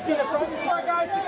see the front of before, guys?